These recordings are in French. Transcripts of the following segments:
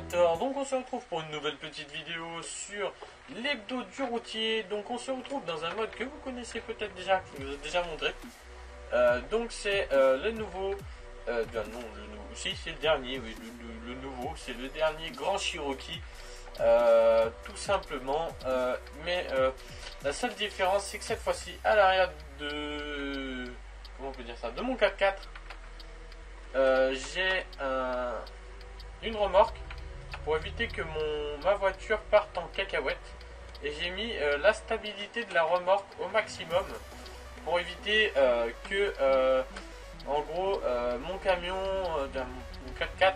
Donc on se retrouve pour une nouvelle petite vidéo sur l'hebdo du routier. Donc on se retrouve dans un mode que vous connaissez peut-être déjà, que je vous ai déjà montré. Euh, donc c'est euh, le nouveau, euh, non, le nouveau, si c'est le dernier, oui, le, nouveau, c'est le dernier Grand Cherokee. tout simplement, mais la seule différence c'est que cette fois-ci à l'arrière de, comment on peut dire ça, de mon 4x4, euh, j'ai un- une remorque pour éviter que mon, ma voiture parte en cacahuète. Et j'ai mis euh, la stabilité de la remorque au maximum pour éviter euh, que, euh, en gros, mon camion, mon 4x4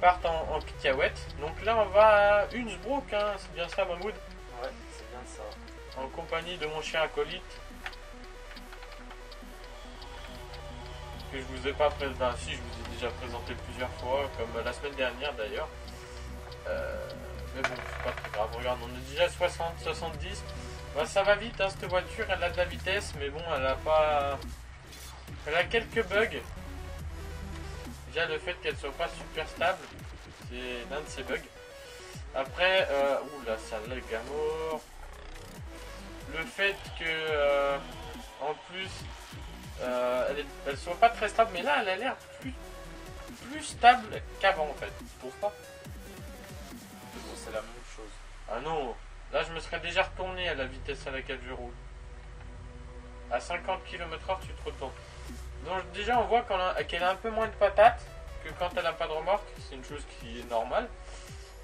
parte en, en cacahuète. Donc là, on va à Innsbruck, hein, c'est bien ça, Mahmoud, Ouais, c'est bien ça. en compagnie de mon chien acolyte. que je vous ai pas présenté, si je vous ai déjà présenté plusieurs fois, comme la semaine dernière d'ailleurs. Euh, mais bon, c'est pas très grave, regarde, on est déjà 60, 70. Bah, ça va vite, hein, cette voiture, elle a de la vitesse, mais bon, elle a pas. Elle a quelques bugs. Déjà, le fait qu'elle soit pas super stable, c'est l'un de ces bugs. Après, euh, ouh là, ça lag à mort. Le fait que, euh, en plus, euh, elle, est- elle soit pas très stable, mais là elle a l'air plus, plus stable qu'avant en fait. Tu trouves pas c'est la même chose. Ah non, là je me serais déjà retourné à la vitesse à laquelle je roule. À 50 km/h tu te retournes. Donc déjà on voit qu'elle a un peu moins de patates que quand elle a pas de remorque, c'est une chose qui est normale.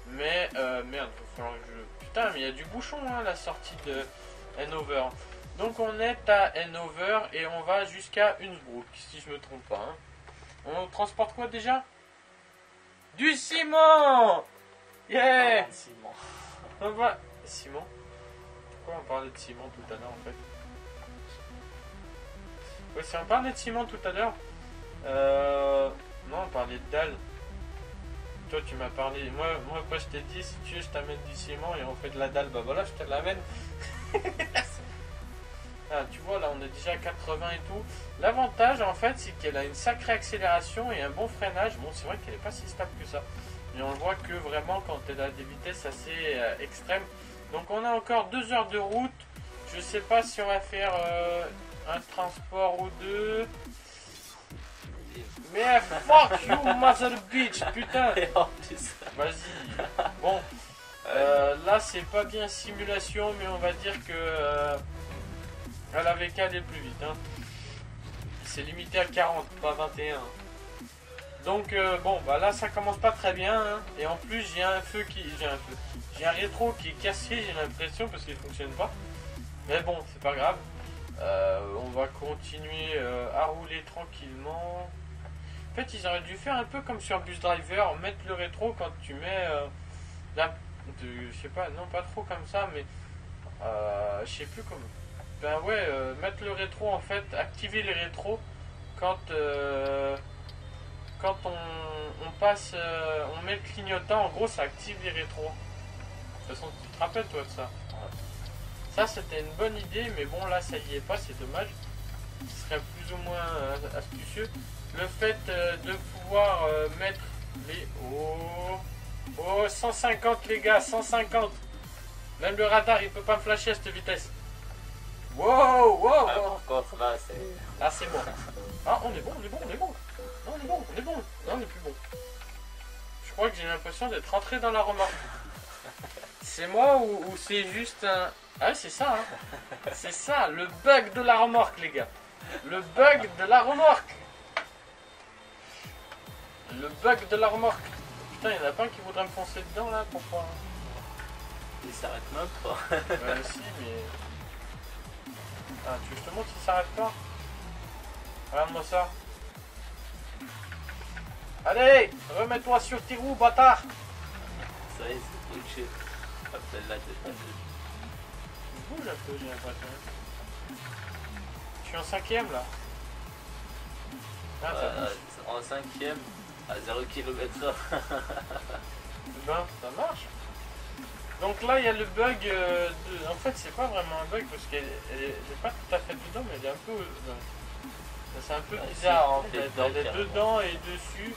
Mais euh, merde, il va falloir que je... Putain mais il y a du bouchon hein, à la sortie de Hanover. Donc on est à Hanover et on va jusqu'à Innsbruck, si je me trompe pas. hein. On transporte quoi déjà? Du ciment Yeah de ciment. on va... Ciment Pourquoi on parlait de ciment tout à l'heure en fait Ouais, si on parlait de ciment tout à l'heure. Euh... Non, on parlait de dalle. Toi, tu m'as parlé. Moi, moi, quoi, je t'ai dit, si tu veux, je t'amène du ciment et on fait de la dalle. Bah voilà, je te l'amène. ah, tu vois, là, on est déjà à 80 et tout. L'avantage, en fait, c'est qu'elle a une sacrée accélération et un bon freinage. Bon, c'est vrai qu'elle n'est pas si stable que ça. Mais on le voit que vraiment quand elle a des vitesses assez euh, extrêmes. Donc on a encore deux heures de route. Je sais pas si on va faire euh, un transport ou deux. Mais fuck you mother bitch, putain. Et Vas-y. Bon, euh, là c'est pas bien simulation, mais on va dire que euh, elle avait qu'à aller plus vite. hein. C'est limité à 40, pas 21. Donc euh, bon, bah là ça commence pas très bien. hein. Et en plus j'ai un feu qui, j'ai un feu, j'ai un rétro qui est cassé, j'ai l'impression parce qu'il fonctionne pas. Mais bon, c'est pas grave. Euh, on va continuer euh, à rouler tranquillement. En fait, ils auraient dû faire un peu comme sur Bus Driver, mettre le rétro quand tu mets la, je sais pas, non pas trop comme ça, mais je sais plus comment. Ben ouais, mettre le rétro en fait, activer les rétros quand quand on, on passe, euh, on met le clignotant, en gros ça active les rétros. De toute façon, tu te rappelles toi de ça Ça c'était une bonne idée, mais bon là ça y est pas, c'est dommage. Ce serait plus ou moins euh, astucieux. Le fait euh, de pouvoir euh, mettre les... Oh, oh 150 les gars, 150 Même le radar il peut pas me flasher à cette vitesse. Wow, wow, là. Ah c'est bon. Ah on est bon, on est bon, on est bon. Crois que j'ai l'impression d'être rentré dans la remorque. C'est moi ou, ou c'est juste un... Ah c'est ça, hein. C'est ça, le bug de la remorque les gars. Le bug de la remorque. Le bug de la remorque. Putain, il y en a pas un qui voudrait me foncer dedans là pour pas... Il s'arrête même pas. Ouais, si, mais. Ah, tu veux que je te montre s'il s'arrête pas? Regarde-moi ça. Allez, remets-toi sur tes roues, bâtard Ça y est, c'est bouché. Appelle la détache. Je bouge un peu, j'ai l'impression. Je suis en cinquième là. Ah, Euh, en cinquième, à 0 km/h. Ben, ça marche. Donc là, il y a le bug. euh, de... En fait, c'est pas vraiment un bug parce qu'elle elle est, elle est pas tout à fait dedans, mais elle est un peu. C'est un peu Ah, bizarre en fait. dedans, Elle est dedans et dessus.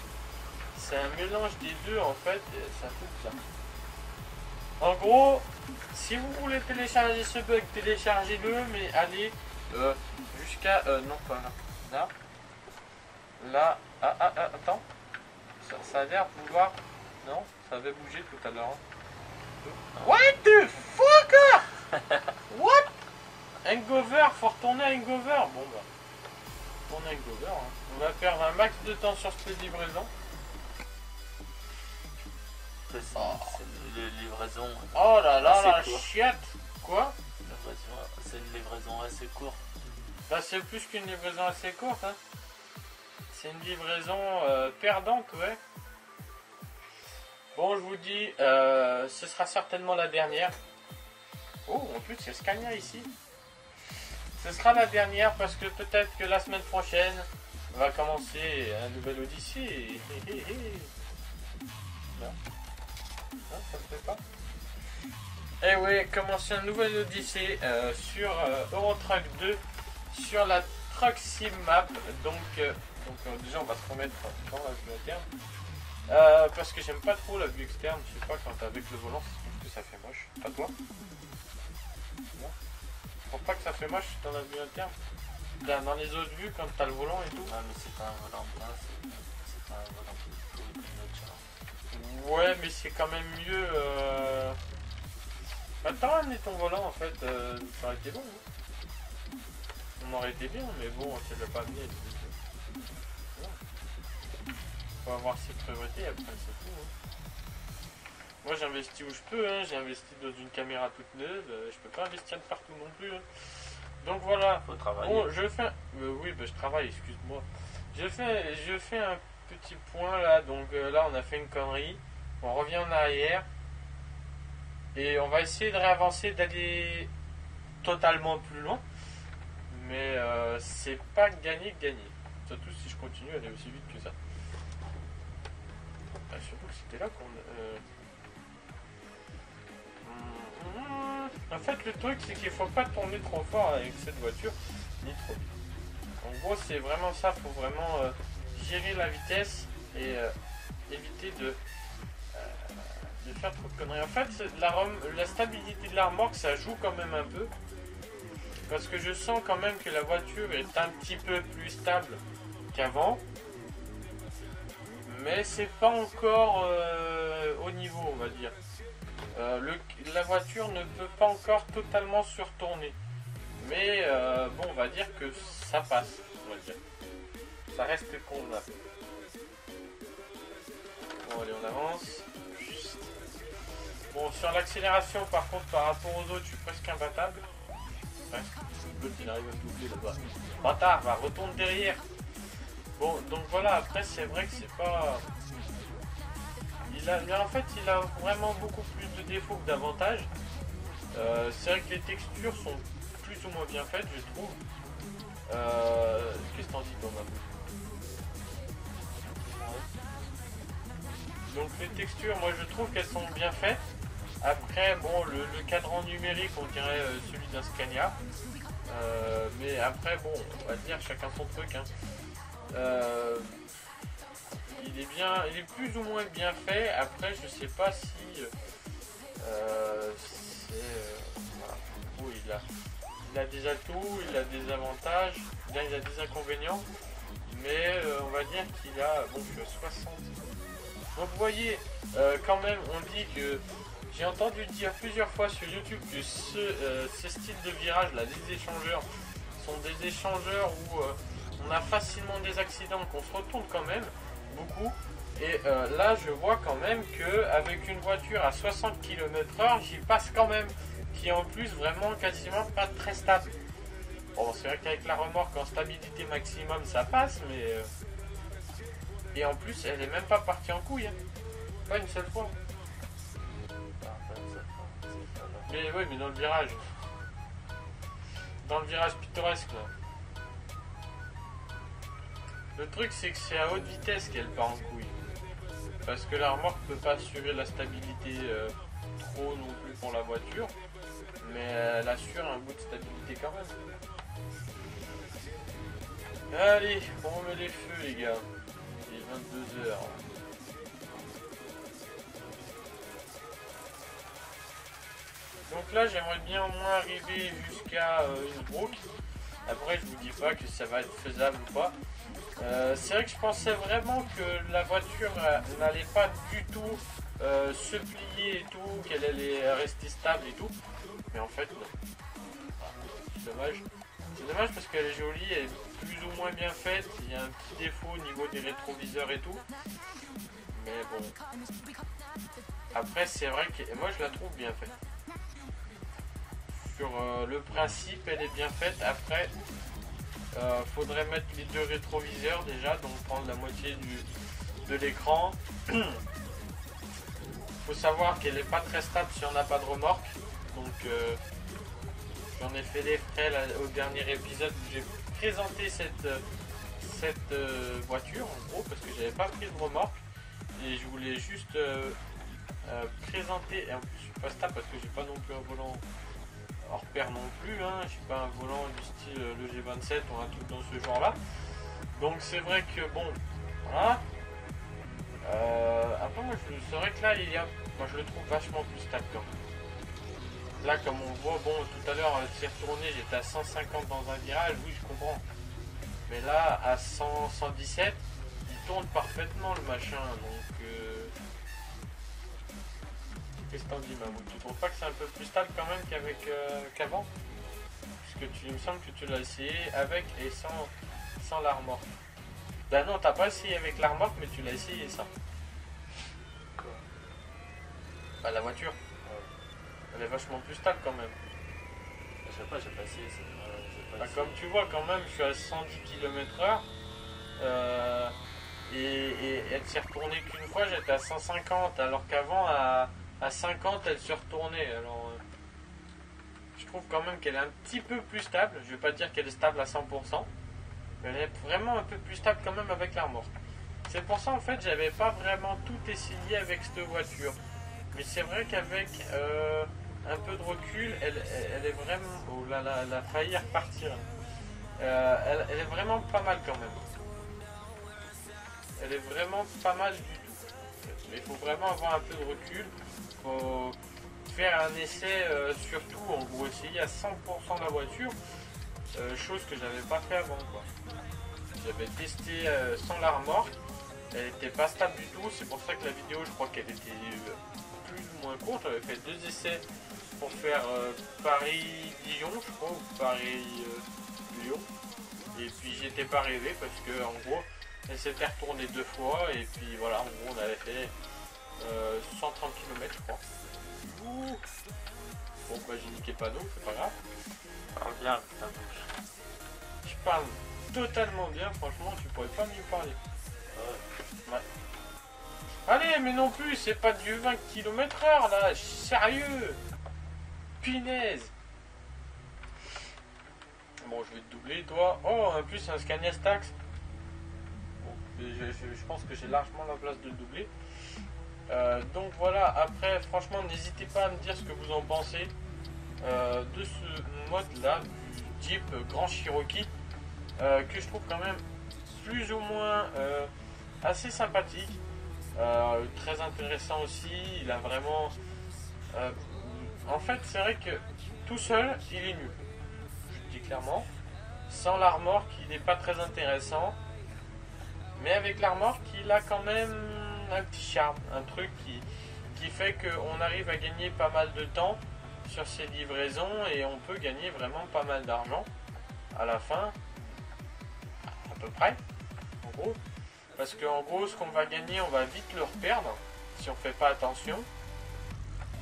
c'est un mélange des deux en fait, et ça fait ça. En gros, si vous voulez télécharger ce bug, téléchargez-le, mais allez euh, jusqu'à... euh, non, pas là. Là. Là. Ah, ah, ah, attends. Ça, ça a l'air de pouvoir... Non, ça avait bougé tout à l'heure. hein. What the fuck What? Hangover, faut retourner à Hangover. Bon bah, hein. On va perdre un max de temps sur cette livraison. C'est c'est une livraison. Oh là là, la court. chiette Quoi? C'est une livraison assez courte. Bah c'est plus qu'une livraison assez courte. Hein. C'est une livraison euh, perdante, ouais. Bon, je vous dis, euh, ce sera certainement la dernière. Oh, en plus, il y a Scania ici. Ce sera la dernière parce que peut-être que la semaine prochaine va commencer un nouvel Odyssée. Non. Ça ne fait pas. Eh oui, commencer un nouvel Odyssée euh, sur euh, Euro Truck 2 sur la Truck Sim Map. Donc, euh, donc euh, déjà, on va se remettre dans la vue interne. Parce que j'aime pas trop la vue externe. Je sais pas, quand t'es avec le volant, ça fait moche. Pas toi? Trouve pas que ça fait moche dans la vue interne dans, dans les autres vues, quand t'as le volant et tout Ouais, mais c'est pas un volant c'est pas un volant plus. Ouais, mais c'est quand même mieux. Euh... T'as ramené ton volant en fait, euh, ça aurait été bon. hein. On aurait été bien, mais bon, tu l'as pas amené. voilà. Faut avoir ses priorités, après c'est tout. hein. Moi j'investis où je peux, hein. j'ai investi dans une caméra toute neuve, euh, je peux pas investir de partout non plus. hein. Donc voilà, Faut travailler. Bon, je fais. euh, oui, bah, je travaille, excuse-moi. Je fais, je fais un petit point là. Donc euh, là, on a fait une connerie. On revient en arrière. Et on va essayer de réavancer, d'aller totalement plus loin. Mais euh, c'est pas gagné gagné. Surtout si je continue à aller aussi vite que ça. Ah, surtout que c'était là qu'on. En fait, le truc, c'est qu'il faut pas tourner trop fort avec cette voiture, ni trop vite. En gros, c'est vraiment ça. faut vraiment euh, gérer la vitesse et euh, éviter de, euh, de faire trop de conneries. En fait, la, la stabilité de la remorque, ça joue quand même un peu. Parce que je sens quand même que la voiture est un petit peu plus stable qu'avant. Mais c'est pas encore au niveau, on va dire. Euh, la voiture ne peut pas encore totalement se retourner. Mais euh, bon, on va dire que ça passe, on va dire. Ça reste convenable. Bon, allez, on avance. Bon, sur l'accélération, par contre, par rapport aux autres, je suis presque imbattable. Presque. Arrive à doubler là-bas. Bâtard, va, retourne derrière. Bon, donc voilà, après, c'est vrai que c'est pas... Mais en fait, il a vraiment beaucoup plus de défauts que d'avantages. Euh, c'est vrai que les textures sont plus ou moins bien faites, je trouve. Euh, Qu'est-ce que t'en dis, Thomas? Donc les textures, moi je trouve qu'elles sont bien faites. Après, bon, le, cadran numérique, on dirait euh, celui d'un Scania. Mais après, bon, on va dire chacun son truc. hein. Il est bien, il est plus ou moins bien fait. Après, je sais pas si euh, c'est, euh, il a, il a des atouts, il a des avantages, il a des inconvénients. Mais euh, on va dire qu'il a, bon, je suis à 60. Donc vous voyez, quand même, on dit que j'ai entendu dire plusieurs fois sur YouTube que ce, ce style de virage là, des échangeurs, sont des échangeurs où on a facilement des accidents, qu'on se retourne quand même beaucoup. Et euh, là, je vois quand même que avec une voiture à 60 km/h, j'y passe quand même, qui est en plus vraiment quasiment pas très stable. Bon, c'est vrai qu'avec la remorque en stabilité maximum, ça passe, mais euh, et en plus, elle est même pas partie en couille, hein. pas une seule fois. Mais oui, mais dans le virage. Dans le virage pittoresque là. Le truc, c'est que c'est à haute vitesse qu'elle part en couille. Parce que la remorque peut pas assurer la stabilité euh, trop non plus pour la voiture, mais elle assure un bout de stabilité quand même. Allez, on met les feux les gars. Il est 22h. Donc là, j'aimerais bien au moins arriver jusqu'à euh, Innsbruck. Après, je vous dis pas que ça va être faisable ou pas. Euh, c'est vrai que je pensais vraiment que la voiture euh, n'allait pas du tout euh, se plier et tout, qu'elle allait rester stable et tout. Mais en fait. C'est dommage. C'est dommage parce qu'elle est jolie, elle est plus ou moins bien faite. Il y a un petit défaut au niveau des rétroviseurs et tout. Mais bon. Après, c'est vrai que moi je la trouve bien faite. Sur le principe, elle est bien faite. Après, euh, faudrait mettre les deux rétroviseurs déjà, donc prendre la moitié du, de l'écran. faut savoir qu'elle n'est pas très stable si on n'a pas de remorque. Donc euh, j'en ai fait les frais au dernier épisode où j'ai présenté cette, euh, cette voiture en gros parce que j'avais pas pris de remorque et je voulais juste présenter et en plus je suis pas stable parce que j'ai pas non plus un volant hors pair non plus hein. je suis pas un volant du style euh, le G27 ou un truc dans ce genre là donc c'est vrai que bon voilà euh, après moi je- c'est vrai que là il y a moi je le trouve vachement plus stable. Là comme on voit bon tout à l'heure s'est retourné j'étais à 150 dans un virage, oui je comprends. Mais là à 100, 117 il tourne parfaitement le machin donc euh, Qu'est-ce que t'en dis Mamou Tu trouves pas que c'est un peu plus stable quand même qu'avec euh, qu'avant? Parce que tu, il me semble que tu l'as essayé avec et sans, sans la remorque. Bah non, t'as pas essayé avec la remorque, mais tu l'as essayé ça. Quoi? Bah la voiture, Ouais. elle est vachement plus stable quand même. Je sais pas, j'ai pas essayé. pas- Bah, essayé. comme tu vois quand même, je suis à 110 km/h. euh, et, et elle s'est retournée qu'une fois, j'étais à 150, alors qu'avant à, à 50 elle se retournait. Alors euh, je trouve quand même qu'elle est un petit peu plus stable. Je vais pas dire qu'elle est stable à 100%, mais elle est vraiment un peu plus stable quand même avec la remorque. C'est pour ça en fait j'avais pas vraiment tout essayé avec cette voiture. Mais c'est vrai qu'avec euh, un peu de recul, elle, elle- est vraiment. Oh là là, elle a failli repartir. Euh, elle, est vraiment pas mal quand même. Elle est vraiment pas mal du. Mais il faut vraiment avoir un peu de recul. faut faire un essai euh, surtout, en gros, essayer à 100% la voiture. euh, chose que j'avais pas fait avant. J'avais testé euh, sans la remorque. Elle était pas stable du tout. C'est pour ça que la vidéo, je crois qu'elle était plus ou moins courte. J'avais fait deux essais pour faire Paris-Dijon, je crois, ou Paris-Lyon. et puis j'étais pas arrivé parce que en gros, elle s'était retournée deux fois et puis voilà, en gros, on avait fait euh, 130 km, je crois. Ouh. Bon, bah j'ai niqué pas d'eau, c'est pas grave. Parle bien avec ta bouche. Je parle totalement bien, franchement, tu pourrais pas mieux parler. Ouais. Allez, mais non plus, c'est pas du 20 km heure là, sérieux Pinaise Bon, je vais te doubler, toi. Oh, en plus, un Scania Stax. Je, pense que j'ai largement la place de le doubler. Euh, donc voilà, après, franchement, n'hésitez pas à me dire ce que vous en pensez euh, de ce mode-là, du Jeep Grand Cherokee, euh, que je trouve quand même plus ou moins assez sympathique. Très intéressant aussi. Il a vraiment. en fait, c'est vrai que tout seul, il est nul. Je le dis clairement. Sans la remorque, il n'est pas très intéressant. Mais avec la remorque, il a quand même un petit charme. Un truc qui, qui fait qu'on arrive à gagner pas mal de temps sur ces livraisons et on peut gagner vraiment pas mal d'argent à la fin. À peu près. En gros. Parce qu'en gros, ce qu'on va gagner, on va vite le reperdre si on fait pas attention.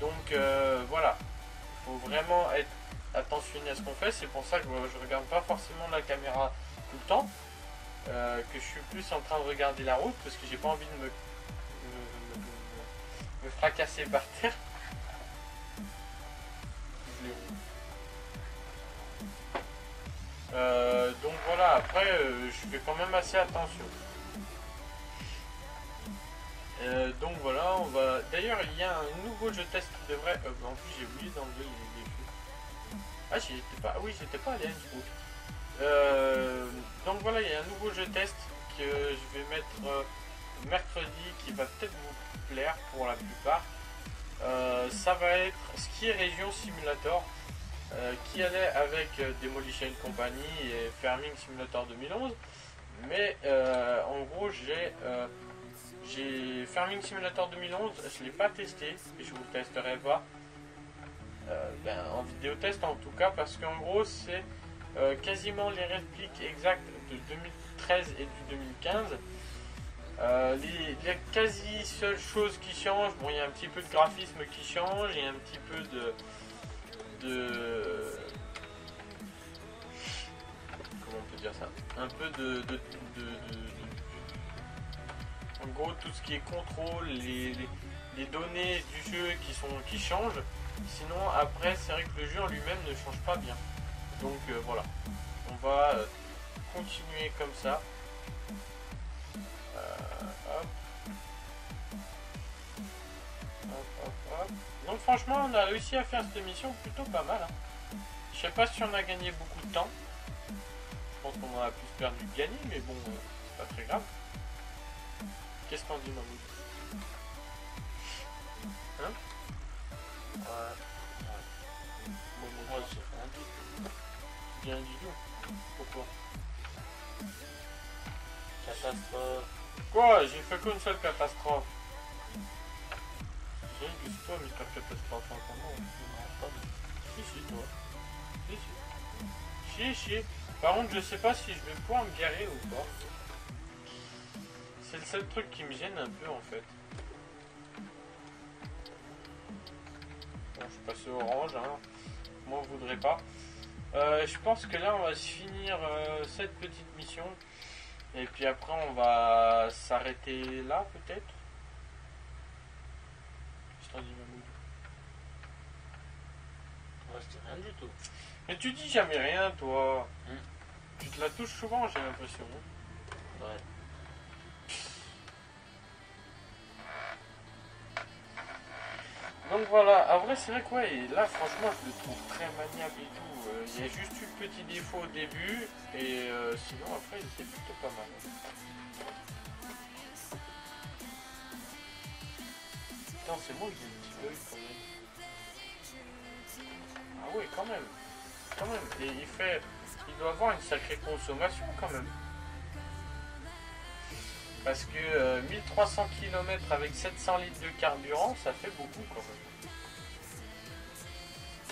Donc euh, voilà, il faut vraiment être attentionné à ce qu'on fait. C'est pour ça que je regarde pas forcément la caméra tout le temps. Euh, que je suis plus en train de regarder la route parce que j'ai pas envie de me, me- fracasser par terre. Euh, donc voilà, après, euh, je fais quand même assez attention. Donc voilà, on va. D'ailleurs, il y a un nouveau jeu test qui devrait. en plus, j'ai oublié d'enlever les, les. Ah, j'y étais pas. Oui, j'étais pas allé à Innsbruck. Euh, donc voilà, il y a un nouveau jeu test que je vais mettre euh, mercredi qui va peut-être vous plaire pour la plupart. euh, ça va être Ski Région Simulator qui allait avec Demolition Company et Farming Simulator 2011. Mais en gros, j'ai Farming Simulator 2011, je l'ai pas testé et je vous le testerai pas. Ben, en vidéo test en tout cas, parce qu'en gros, c'est euh, quasiment les répliques exactes de 2013 et du 2015. Euh, les, quasi seules choses qui changent, bon, il y a un petit peu de graphisme qui change, il y a un petit peu de. de. Comment on peut dire ça? Un peu de. en gros, tout ce qui est contrôle, les, les- les données du jeu qui, sont, qui changent. Sinon, après, c'est vrai que le jeu en lui-même ne change pas bien. Donc euh, voilà, on va euh, continuer comme ça. Euh. Donc franchement, on a réussi à faire cette émission plutôt pas mal. hein. Je sais pas si on a gagné beaucoup de temps. Je pense qu'on en a plus perdu que gagné, mais bon, c'est pas très grave. Qu'est-ce qu'on dit, Mahmoud? Ouais. ouais. Bon, bon, Bien du tout. Pourquoi Catastrophe. Quoi J'ai fait qu'une seule catastrophe. J'ai dit toi, mais ta catastrophe en du. Si, si, toi. Si, si. Si, si. Par contre, je sais pas si je vais pouvoir me garer ou pas. C'est le seul truc qui me gêne un peu en fait. Bon, je suis passé orange, hein. Moi, vous voudrez pas. Euh, je pense que là, on va se finir euh, cette petite mission. Et puis après, on va s'arrêter là, peut-être. Je t'en dis, dis rien du tout. Mais tu dis jamais rien, toi. Hmm. Tu te la touches souvent, j'ai l'impression. Ouais. Donc voilà, en vrai, c'est vrai que ouais, et là, franchement, je le trouve très maniable et tout. Euh, Il y a juste eu le petit défaut au début, et euh, sinon, après, était plutôt pas mal. Putain, c'est moi qui ai un petit bug quand même. Ah ouais, quand même. Quand même. Et il fait. Il doit avoir une sacrée consommation quand même. Parce que euh, 1300 km avec 700 litres de carburant, ça fait beaucoup quand même.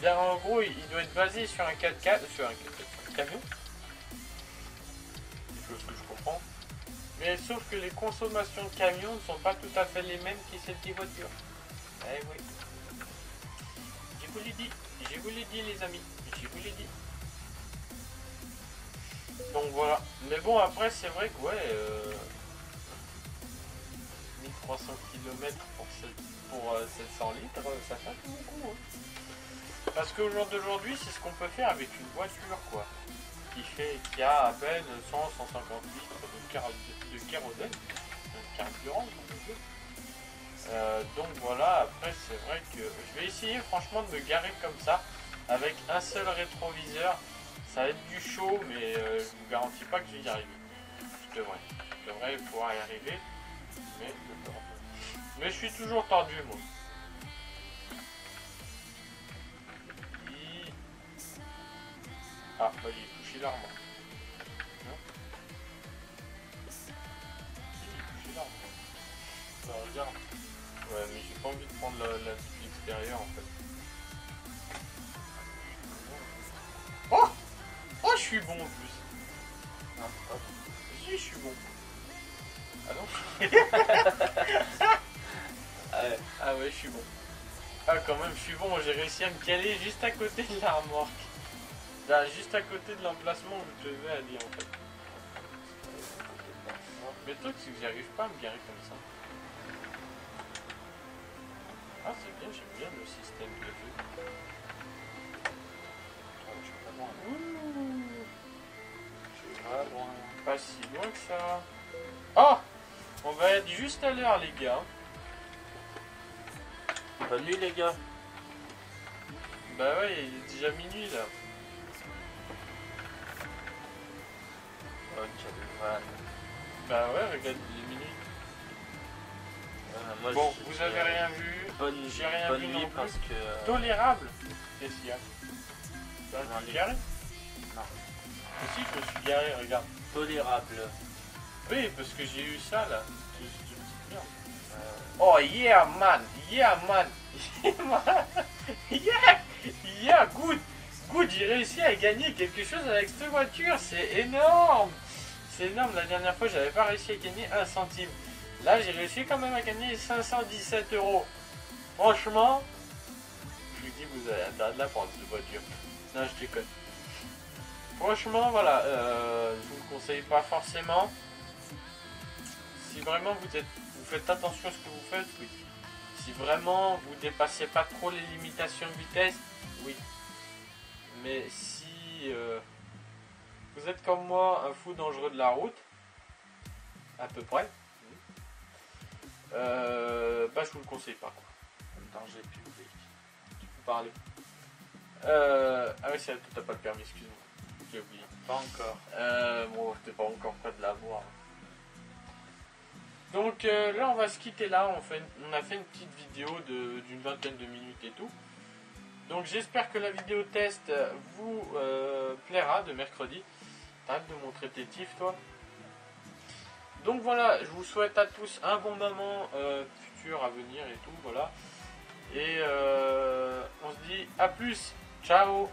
Bien, en gros, il doit être basé sur un 4x4, sur un 4x4, camion. Chose que je comprends. Mais sauf que les consommations de camion ne sont pas tout à fait les mêmes que celles des voitures. Eh oui. Je vous l'ai dit, je vous l'ai dit les amis, je vous l'ai dit. Donc voilà. Mais bon, après, c'est vrai que ouais. euh, 1300 km pour, ce- pour euh, 700 litres, euh, ça fait beaucoup. hein. Parce qu'au jour d'aujourd'hui, c'est ce qu'on peut faire avec une voiture, quoi. Qui fait, qui a à peine 100, 150 litres de, kérosène, de carburant. Euh, donc voilà, après c'est vrai que je vais essayer franchement de me garer comme ça, avec un seul rétroviseur. Ça va être du chaud, mais euh, je vous garantis pas que je vais y arriver. Devrais. Je devrais pouvoir y arriver, mais je suis toujours tordu, moi. Ah, bah j'ai touché l'arme. Non. Bah, regarde. Ouais, mais j'ai pas envie de prendre la, la l'extérieur en fait. Je suis bon. J'ai réussi à me caler juste à côté de la remorque. Là, juste à côté de l'emplacement où je devais aller en fait. Mais le truc, c'est que j'arrive pas à me garer comme ça. Ah, c'est bien, j'aime bien le système de jeu. Oh, je suis pas loin. Je suis pas si loin que ça. Oh On va être juste à l'heure, les gars. Bonne nuit, les gars. Bah ouais, il est déjà minuit là. Oh, quelle. Bah ouais, regarde, il est minuit. Euh, moi, Bon, je- vous je- avez rien vu. bonne, J'ai rien bonne vu nuit non plus. parce que. euh, Tolérable Qu'est-ce qu'il y a Bah, tu garé Non. Mais si, je me suis garé, regarde. tolérable. Oui, parce que j'ai eu ça là. Merde. Euh, Oh yeah man, yeah man, yeah man, yeah, yeah good, good, j'ai réussi à gagner quelque chose avec cette voiture, c'est énorme, c'est énorme, la dernière fois j'avais pas réussi à gagner un centime, là j'ai réussi quand même à gagner 517 euros, franchement, je vous dis vous avez intérêt de la prendre cette voiture, non je déconne, franchement voilà, euh, je vous le conseille pas forcément, si vraiment vous êtes vous faites attention à ce que vous faites. Si vraiment vous dépassez pas trop les limitations de vitesse, oui. Mais si euh, vous êtes comme moi un fou dangereux de la route, à peu près, euh, bah je vous le conseille pas. Quoi. danger public. Tu peux parler. Euh, ah oui, c'est t'as pas le permis, excuse-moi. J'ai oublié. Pas encore. Euh, bon, t'es pas encore prêt de l'avoir. Donc euh, là, on va se quitter là. On, fait on a fait une petite vidéo d'une vingtaine de minutes et tout. Donc j'espère que la vidéo test vous euh, plaira de mercredi. T'arrêtes de montrer tes tifs, toi? Donc voilà, je vous souhaite à tous un bon moment euh, futur à venir et tout. Voilà. Et euh, on se dit à plus. Ciao